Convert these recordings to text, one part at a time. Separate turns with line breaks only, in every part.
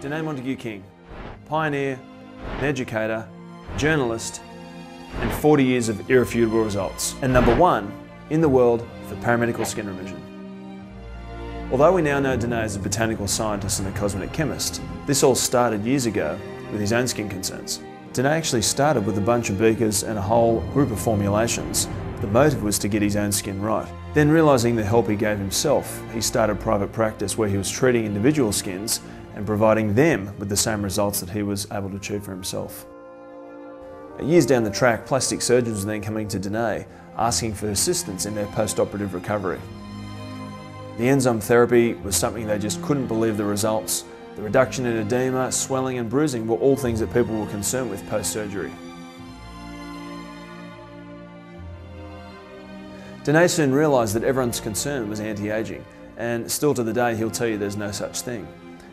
Danne Montague King, pioneer, an educator, journalist, and 40 years of irrefutable results, and number one in the world for paramedical skin revision. Although we now know Danne as a botanical scientist and a cosmetic chemist, this all started years ago with his own skin concerns. Danne actually started with a bunch of beakers and a whole group of formulations. The motive was to get his own skin right. Then realising the help he gave himself, he started private practice where he was treating individual skins and providing them with the same results that he was able to achieve for himself. Years down the track, plastic surgeons were then coming to Danne asking for assistance in their post-operative recovery. The enzyme therapy was something they just couldn't believe the results. The reduction in edema, swelling and bruising were all things that people were concerned with post-surgery. Danne soon realised that everyone's concern was anti-aging and still to the day he'll tell you there's no such thing.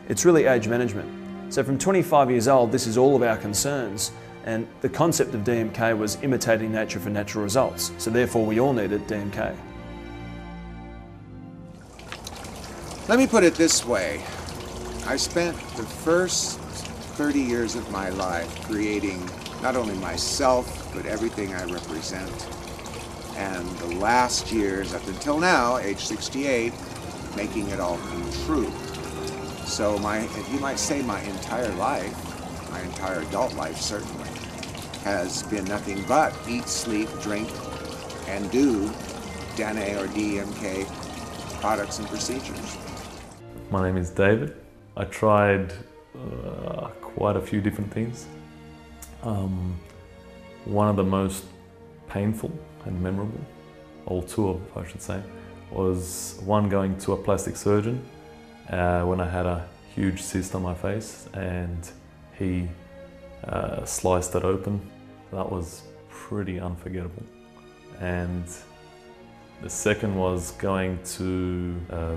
It's really age management. So from 25 years old this is all of our concerns and the concept of DMK was imitating nature for natural results. So therefore we all needed DMK.
Let me put it this way. I spent the first 30 years of my life creating not only myself, but everything I represent. And the last years, up until now, age 68, making it all come true. So my, you might say my entire life, my entire adult life certainly, has been nothing but eat, sleep, drink, and do Danne or DMK products and procedures.
My name is David. I tried uh, quite a few different things. Um, one of the most painful and memorable, all two of I should say, was one going to a plastic surgeon uh, when I had a huge cyst on my face and he uh, sliced it open. That was pretty unforgettable. And the second was going to a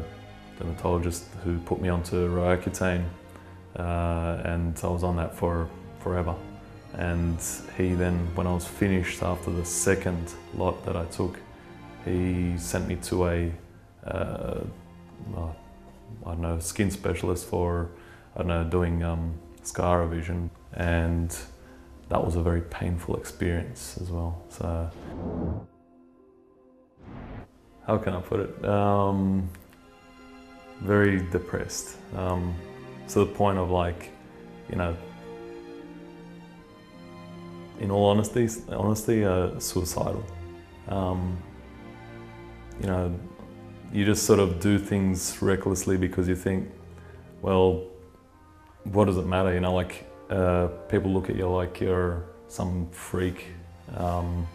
dermatologist who put me onto Roaccutane uh, and I was on that for forever. And he then, when I was finished after the second lot that I took, he sent me to a, uh, I don't know, skin specialist for, I don't know, doing um, scar revision. And that was a very painful experience as well. So, how can I put it? Um, very depressed. Um, to the point of like, you know, in all honesty, honesty, uh, suicidal. Um, you know, you just sort of do things recklessly because you think, well, what does it matter? You know, like uh, people look at you like you're some freak. Um,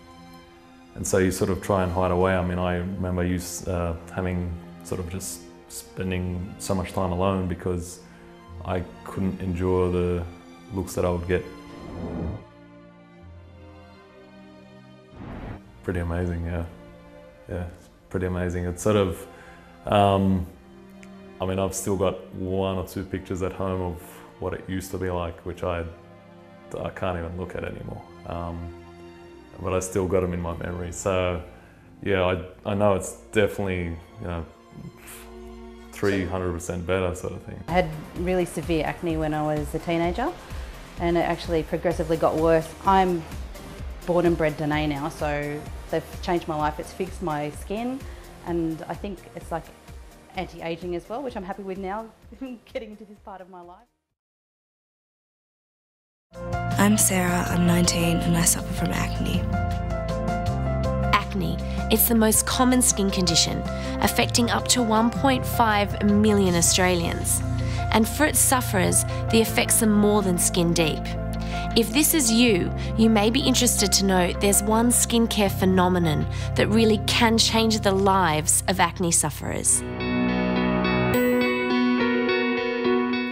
and so you sort of try and hide away. I mean, I remember you uh, having sort of just spending so much time alone because I couldn't endure the looks that I would get. Pretty amazing, yeah. Yeah, pretty amazing. It's sort of, um, I mean, I've still got one or two pictures at home of what it used to be like, which I, I can't even look at anymore. Um, but I still got them in my memory. So, yeah, I, I know it's definitely, you know, 300% better sort of thing.
I had really severe acne when I was a teenager and it actually progressively got worse. I'm born and bred Danne now, so they've changed my life. It's fixed my skin and I think it's like anti-aging as well, which I'm happy with now, getting into this part of my life.
I'm Sarah, I'm 19 and I suffer from acne.
Acne, it's the most common skin condition, affecting up to 1.5 million Australians. And for its sufferers, the effects are more than skin deep. If this is you, you may be interested to know there's one skincare phenomenon that really can change the lives of acne sufferers.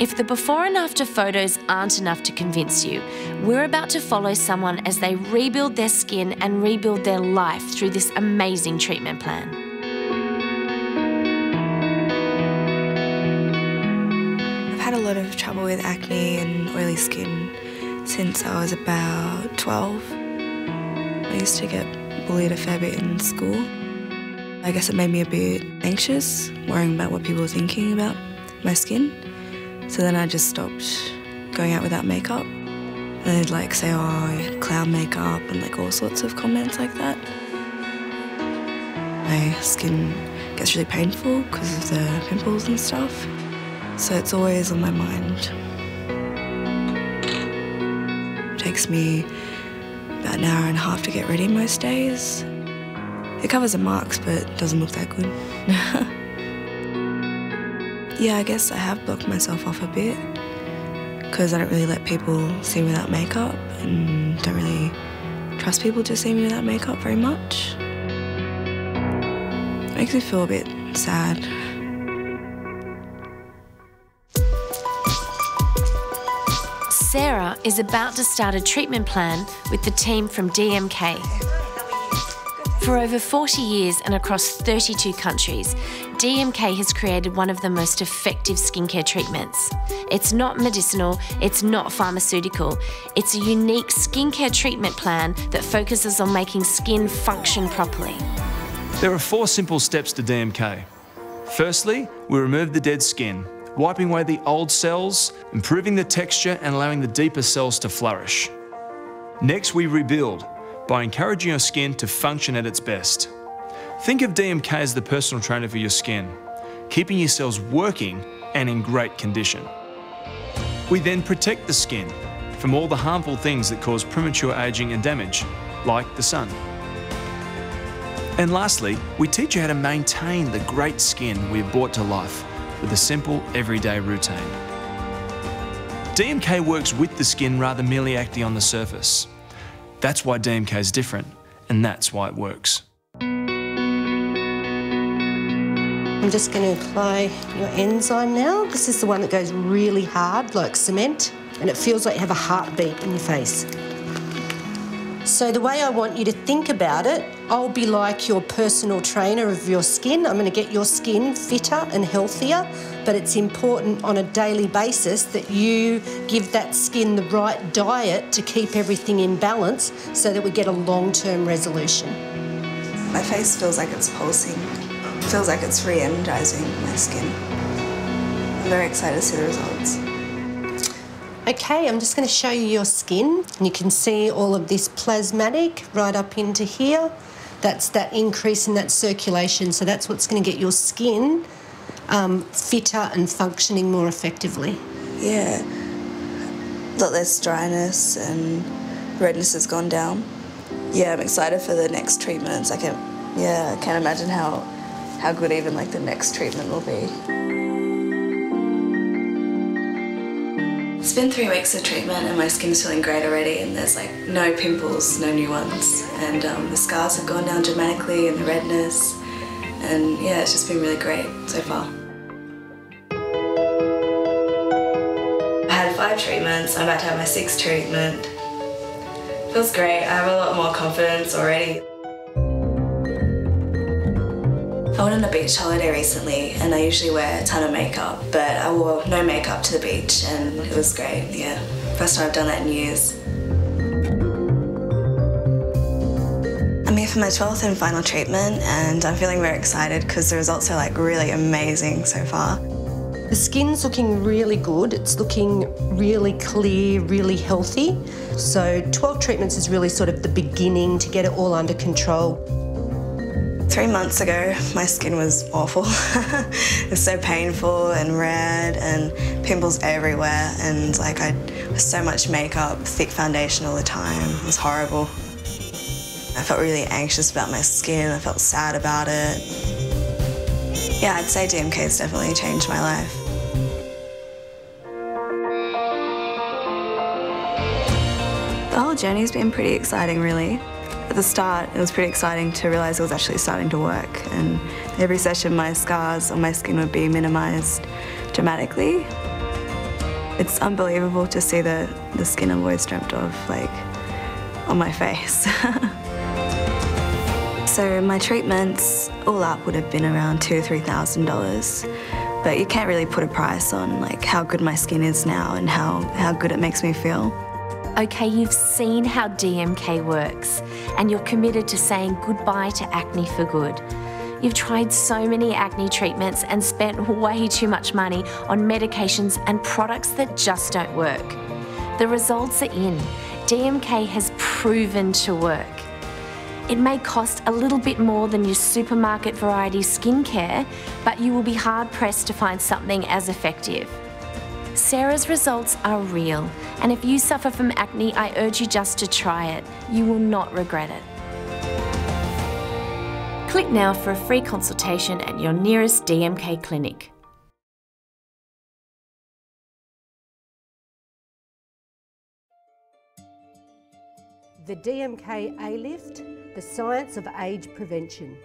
If the before and after photos aren't enough to convince you, we're about to follow someone as they rebuild their skin and rebuild their life through this amazing treatment plan.
I've had a lot of trouble with acne and oily skin since I was about 12. I used to get bullied a fair bit in school. I guess it made me a bit anxious, worrying about what people were thinking about my skin. So then I just stopped going out without makeup. And they'd like say, oh, cloud makeup and like all sorts of comments like that. My skin gets really painful because of the pimples and stuff. So it's always on my mind. Takes me about an hour and a half to get ready most days. It covers the marks, but doesn't look that good. yeah, I guess I have blocked myself off a bit because I don't really let people see me without makeup and don't really trust people to see me without makeup very much. It makes me feel a bit sad.
Sarah is about to start a treatment plan with the team from DMK. For over 40 years and across 32 countries, DMK has created one of the most effective skincare treatments. It's not medicinal, it's not pharmaceutical. It's a unique skincare treatment plan that focuses on making skin function properly.
There are four simple steps to DMK. Firstly, we remove the dead skin, wiping away the old cells, improving the texture and allowing the deeper cells to flourish. Next, we rebuild by encouraging your skin to function at its best. Think of DMK as the personal trainer for your skin, keeping your cells working and in great condition. We then protect the skin from all the harmful things that cause premature aging and damage, like the sun. And lastly, we teach you how to maintain the great skin we've brought to life with a simple everyday routine. DMK works with the skin rather merely acting on the surface. That's why DMK is different, and that's why it works.
I'm just going to apply your enzyme now. This is the one that goes really hard, like cement, and it feels like you have a heartbeat in your face. So the way I want you to think about it, I'll be like your personal trainer of your skin. I'm going to get your skin fitter and healthier, but it's important on a daily basis that you give that skin the right diet to keep everything in balance so that we get a long-term resolution.
My face feels like it's pulsing. It feels like it's re-energizing my skin. I'm very excited to see the results.
Okay, I'm just going to show you your skin. And you can see all of this plasmatic right up into here. That's that increase in that circulation. So that's what's going to get your skin um, fitter and functioning more effectively.
Yeah. A lot less dryness and redness has gone down. Yeah, I'm excited for the next treatments. I can, yeah, I can't imagine how, how good even like the next treatment will be. It's been three weeks of treatment and my skin is feeling great already and there's like no pimples, no new ones. And um, the scars have gone down dramatically and the redness. And yeah, it's just been really great so far. I had five treatments, I'm about to have my sixth treatment. Feels great, I have a lot more confidence already. On a beach holiday recently and I usually wear a ton of makeup, but I wore no makeup to the beach and it was great, yeah. First time I've done that in years. I'm here for my 12th and final treatment and I'm feeling very excited because the results are like really amazing so far.
The skin's looking really good. It's looking really clear, really healthy. So 12 treatments is really sort of the beginning to get it all under control.
Three months ago, my skin was awful. it was so painful and red and pimples everywhere and like I was so much makeup, thick foundation all the time. It was horrible. I felt really anxious about my skin. I felt sad about it. Yeah, I'd say DMK has definitely changed my life. The whole journey's been pretty exciting, really. At the start, it was pretty exciting to realise it was actually starting to work, and every session, my scars on my skin would be minimised dramatically. It's unbelievable to see the, the skin I've always dreamt of, like, on my face. so my treatments, all up, would have been around two or three thousand dollars. But you can't really put a price on like how good my skin is now and how, how good it makes me feel.
Okay, you've seen how DMK works and you're committed to saying goodbye to acne for good. You've tried so many acne treatments and spent way too much money on medications and products that just don't work. The results are in. DMK has proven to work. It may cost a little bit more than your supermarket variety skincare, but you will be hard pressed to find something as effective. Sarah's results are real, and if you suffer from acne, I urge you just to try it. You will not regret it. Click now for a free consultation at your nearest DMK clinic.
The DMK A-Lift, the science of age prevention.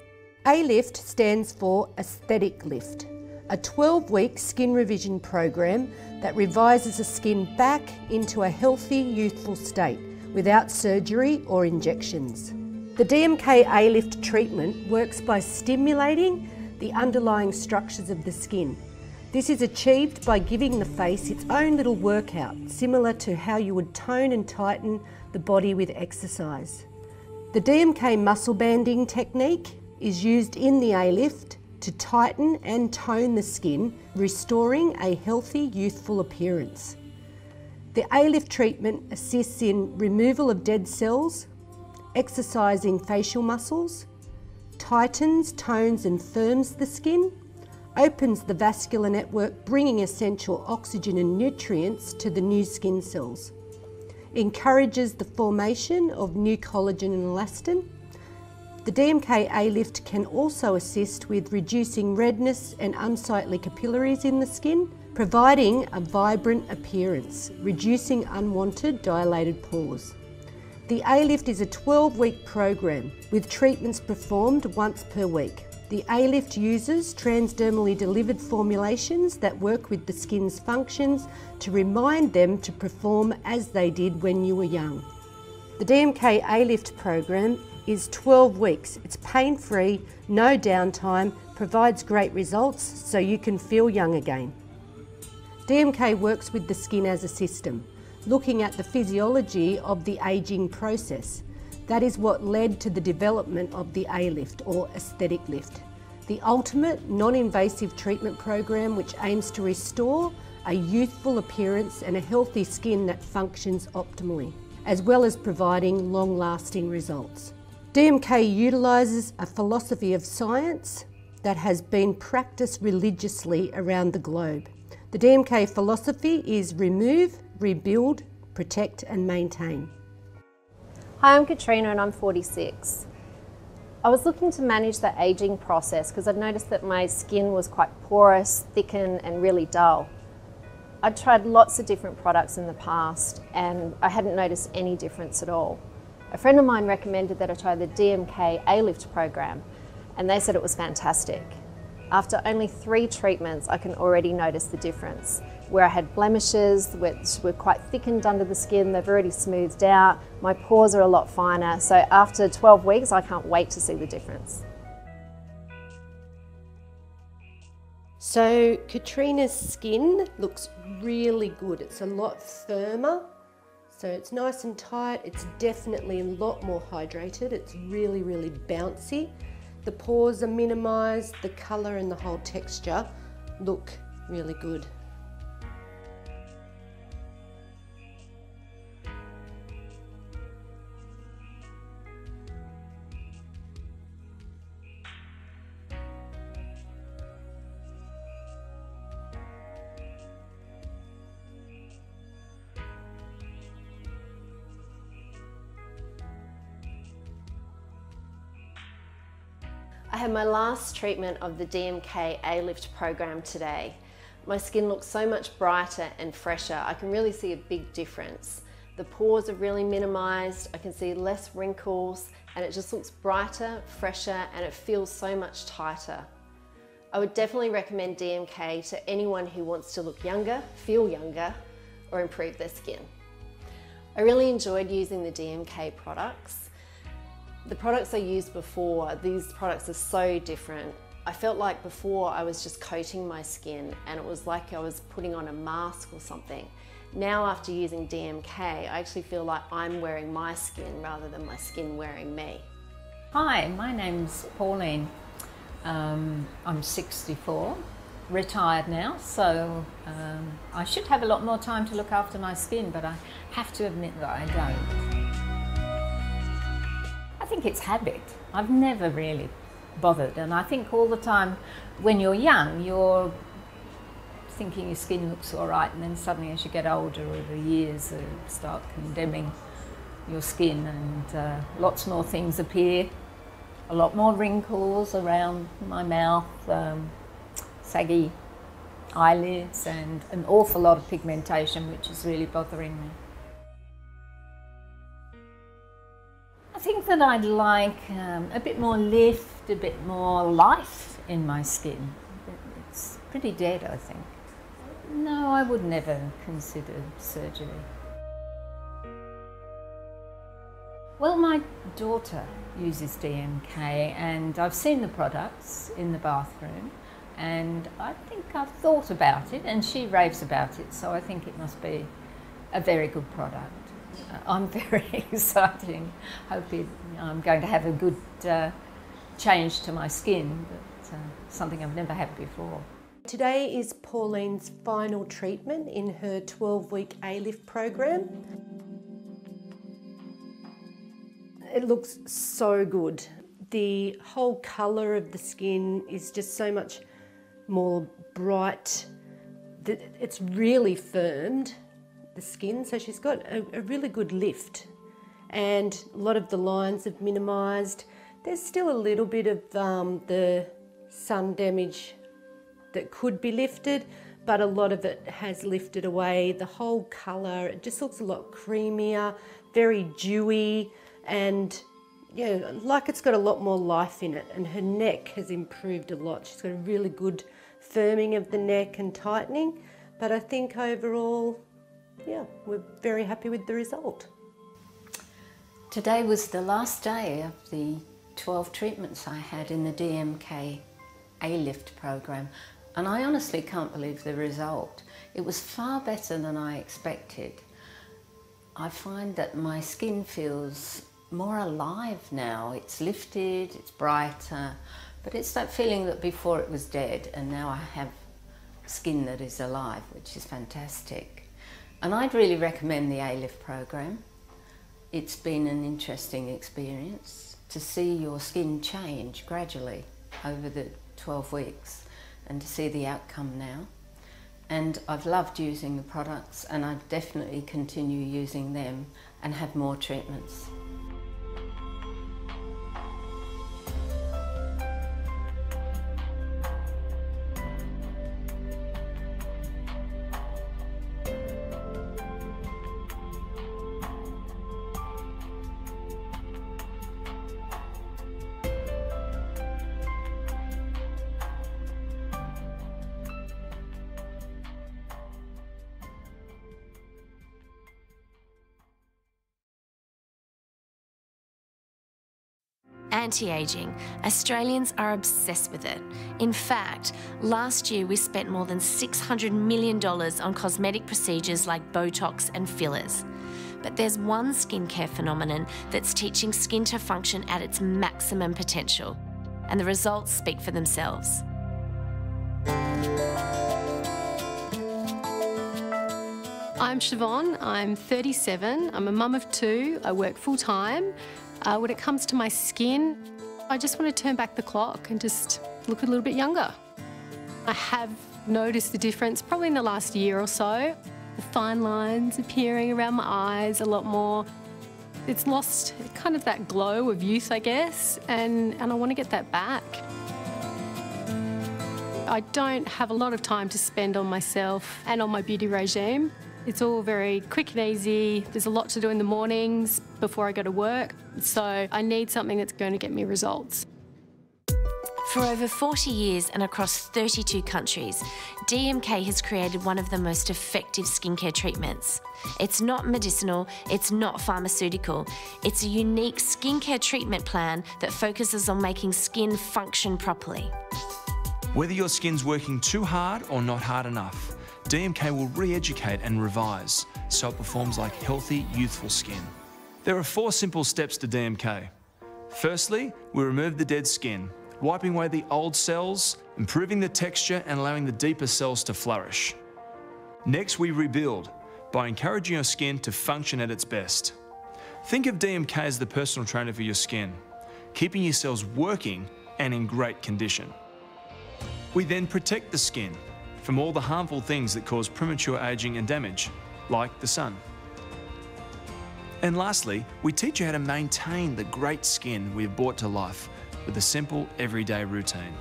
A-Lift stands for Aesthetic Lift, a 12-week skin revision program that revises the skin back into a healthy, youthful state without surgery or injections. The DMK A-Lift treatment works by stimulating the underlying structures of the skin. This is achieved by giving the face its own little workout, similar to how you would tone and tighten the body with exercise. The DMK muscle banding technique is used in the A-lift to tighten and tone the skin, restoring a healthy, youthful appearance. The A-lift treatment assists in removal of dead cells, exercising facial muscles, tightens, tones and firms the skin, opens the vascular network, bringing essential oxygen and nutrients to the new skin cells encourages the formation of new collagen and elastin. The DMK A-Lift can also assist with reducing redness and unsightly capillaries in the skin, providing a vibrant appearance, reducing unwanted dilated pores. The A-Lift is a 12-week program with treatments performed once per week. The A-Lift uses transdermally delivered formulations that work with the skin's functions to remind them to perform as they did when you were young. The DMK A-Lift program is 12 weeks. It's pain-free, no downtime, provides great results so you can feel young again. DMK works with the skin as a system, looking at the physiology of the ageing process that is what led to the development of the A-Lift or aesthetic lift, the ultimate non-invasive treatment program which aims to restore a youthful appearance and a healthy skin that functions optimally, as well as providing long-lasting results. DMK utilises a philosophy of science that has been practiced religiously around the globe. The DMK philosophy is remove, rebuild, protect and maintain.
Hi, I'm Katrina and I'm 46. I was looking to manage the aging process because I'd noticed that my skin was quite porous, thickened and really dull. I'd tried lots of different products in the past and I hadn't noticed any difference at all. A friend of mine recommended that I try the DMK A-Lift program and they said it was fantastic. After only three treatments, I can already notice the difference where I had blemishes which were quite thickened under the skin, they've already smoothed out, my pores are a lot finer, so after 12 weeks I can't wait to see the difference.
So Katrina's skin looks really good. It's a lot firmer, so it's nice and tight. It's definitely a lot more hydrated. It's really, really bouncy. The pores are minimised, the colour and the whole texture look really good.
Had my last treatment of the DMK A-Lift program today. My skin looks so much brighter and fresher. I can really see a big difference. The pores are really minimised, I can see less wrinkles, and it just looks brighter, fresher, and it feels so much tighter. I would definitely recommend DMK to anyone who wants to look younger, feel younger, or improve their skin. I really enjoyed using the DMK products. The products I used before, these products are so different. I felt like before I was just coating my skin and it was like I was putting on a mask or something. Now after using DMK, I actually feel like I'm wearing my skin rather than my skin wearing me.
Hi, my name's Pauline. Um, I'm 64, retired now, so um, I should have a lot more time to look after my skin, but I have to admit that I don't. I think it's habit. I've never really bothered, and I think all the time when you're young, you're thinking your skin looks all right, and then suddenly as you get older, or the years uh, start condemning your skin, and uh, lots more things appear. A lot more wrinkles around my mouth, um, saggy eyelids, and an awful lot of pigmentation, which is really bothering me. That I'd like um, a bit more lift, a bit more life in my skin. It's pretty dead, I think. No, I would never consider surgery. Well, my daughter uses DMK and I've seen the products in the bathroom and I think I've thought about it and she raves about it, so I think it must be a very good product. Uh, I'm very excited. Hope it, I'm going to have a good uh, change to my skin, but uh, something I've never had before.
Today is Pauline's final treatment in her 12 week A-Lift program. It looks so good. The whole colour of the skin is just so much more bright. It's really firmed, the skin, so she's got a, a really good lift. And a lot of the lines have minimised. There's still a little bit of um, the sun damage that could be lifted, but a lot of it has lifted away. The whole colour, it just looks a lot creamier, very dewy, and yeah, like it's got a lot more life in it. And her neck has improved a lot. She's got a really good firming of the neck and tightening. But I think overall, yeah, we're very happy with the result.
Today was the last day of the 12 treatments I had in the DMK A-Lift program and I honestly can't believe the result. It was far better than I expected. I find that my skin feels more alive now. It's lifted, it's brighter, but it's that feeling that before it was dead and now I have skin that is alive, which is fantastic. And I'd really recommend the A-Lift program. It's been an interesting experience to see your skin change gradually over the 12 weeks and to see the outcome now. And I've loved using the products and I definitely continue using them and have more treatments.
Anti aging. Australians are obsessed with it. In fact, last year we spent more than $600 million on cosmetic procedures like Botox and fillers. But there's one skincare phenomenon that's teaching skin to function at its maximum potential, and the results speak for themselves.
I'm Siobhan, I'm 37, I'm a mum of two, I work full time. Uh, when it comes to my skin, I just want to turn back the clock and just look a little bit younger. I have noticed the difference probably in the last year or so. The fine lines appearing around my eyes a lot more. It's lost kind of that glow of youth, I guess, and, and I want to get that back. I don't have a lot of time to spend on myself and on my beauty regime. It's all very quick and easy. There's a lot to do in the mornings before I go to work. So I need something that's going to get me results.
For over 40 years and across 32 countries, DMK has created one of the most effective skincare treatments. It's not medicinal, it's not pharmaceutical. It's a unique skincare treatment plan that focuses on making skin function properly.
Whether your skin's working too hard or not hard enough, DMK will re-educate and revise so it performs like healthy, youthful skin. There are four simple steps to DMK. Firstly, we remove the dead skin,
wiping away the old cells, improving the texture, and allowing the deeper cells to flourish. Next, we rebuild by encouraging your skin to function at its best. Think of DMK as the personal trainer for your skin, keeping your cells working and in great condition. We then protect the skin from all the harmful things that cause premature aging and damage, like the sun. And lastly, we teach you how to maintain the great skin we've brought to life with a simple everyday routine.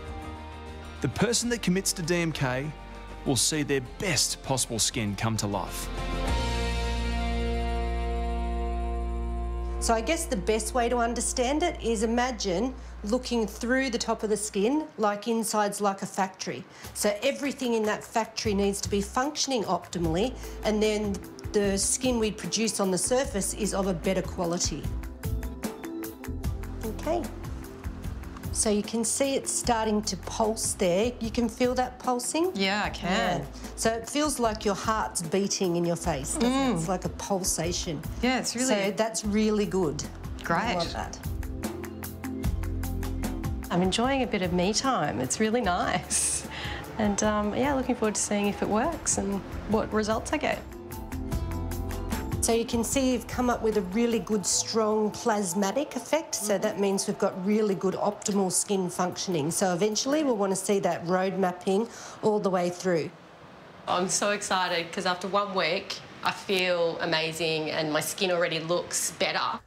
The person that commits to DMK will see their best possible skin come to life.
So I guess the best way to understand it is imagine looking through the top of the skin like inside's like a factory. So everything in that factory needs to be functioning optimally and then the skin we produce on the surface is of a better quality. Okay. So you can see it's starting to pulse there. You can feel that pulsing?
Yeah, I can. Yeah.
So it feels like your heart's beating in your face. Mm. It? It's like a pulsation.
Yeah, it's really.
So that's really good.
Great. I
love that.
I'm enjoying a bit of me time. It's really nice. And um, yeah, looking forward to seeing if it works and what results I get.
So you can see you've come up with a really good strong plasmatic effect. So that means we've got really good optimal skin functioning. So eventually we'll want to see that road mapping all the way through.
I'm so excited because after one week I feel amazing and my skin already looks better.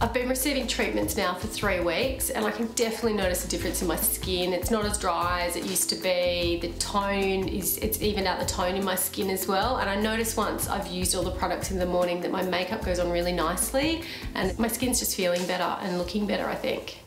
I've been receiving treatments now for three weeks and I can definitely notice a difference in my skin. It's not as dry as it used to be. The tone is, it's evened out the tone in my skin as well. And I noticed once I've used all the products in the morning that my makeup goes on really nicely and my skin's just feeling better and looking better, I think.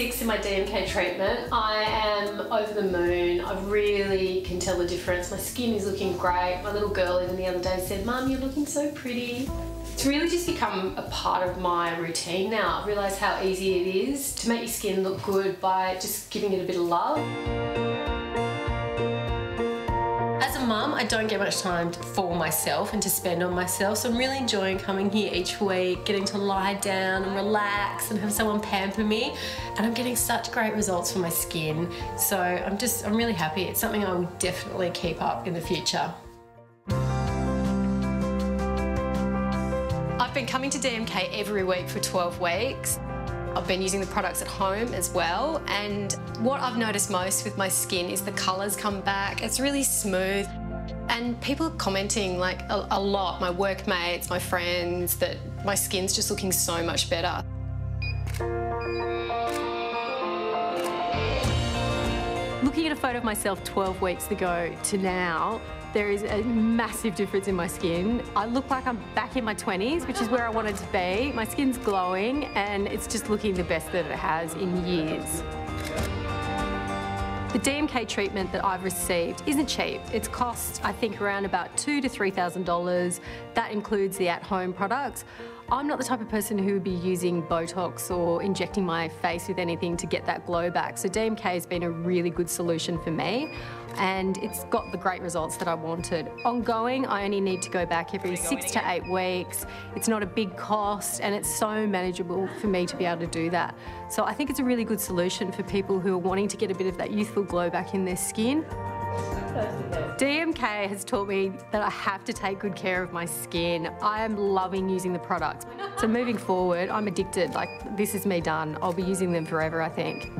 Six in my DMK treatment. I am over the moon. I really can tell the difference. My skin is looking great. My little girl even the other day said, Mum, you're looking so pretty. It's really just become a part of my routine now. I've realised how easy it is to make your skin look good by just giving it a bit of love mum, I don't get much time for myself and to spend on myself, so I'm really enjoying coming here each week, getting to lie down and relax and have someone pamper me, and I'm getting such great results for my skin. So I'm just, I'm really happy. It's something I will definitely keep up in the future. I've been coming to DMK every week for 12 weeks. I've been using the products at home as well and what I've noticed most with my skin is the colours come back. It's really smooth and people are commenting like a, a lot, my workmates, my friends, that my skin's just looking so much better. Looking at a photo of myself 12 weeks ago to now, there is a massive difference in my skin. I look like I'm back in my 20s, which is where I wanted to be. My skin's glowing and it's just looking the best that it has in years. The DMK treatment that I've received isn't cheap. It's cost, I think, around about two to $3,000. That includes the at-home products. I'm not the type of person who would be using Botox or injecting my face with anything to get that glow back. So DMK has been a really good solution for me and it's got the great results that I wanted. Ongoing, I only need to go back every six to eight weeks. It's not a big cost and it's so manageable for me to be able to do that. So I think it's a really good solution for people who are wanting to get a bit of that youthful glow back in their skin. DMK has taught me that I have to take good care of my skin. I am loving using the products. So moving forward, I'm addicted. Like, this is me done. I'll be using them forever, I think.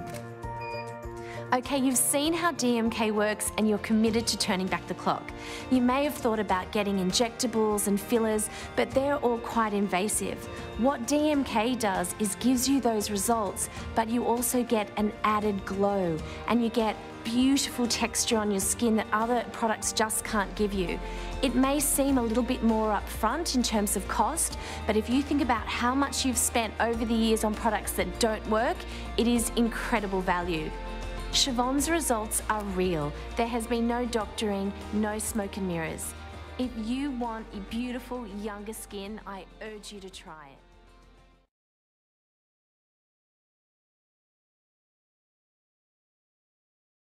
Okay, you've seen how DMK works and you're committed to turning back the clock. You may have thought about getting injectables and fillers, but they're all quite invasive. What DMK does is gives you those results, but you also get an added glow and you get beautiful texture on your skin that other products just can't give you. It may seem a little bit more upfront in terms of cost, but if you think about how much you've spent over the years on products that don't work, it is incredible value. Siobhan's results are real. There has been no doctoring, no smoke and mirrors. If you want a beautiful, younger skin, I urge you to try it.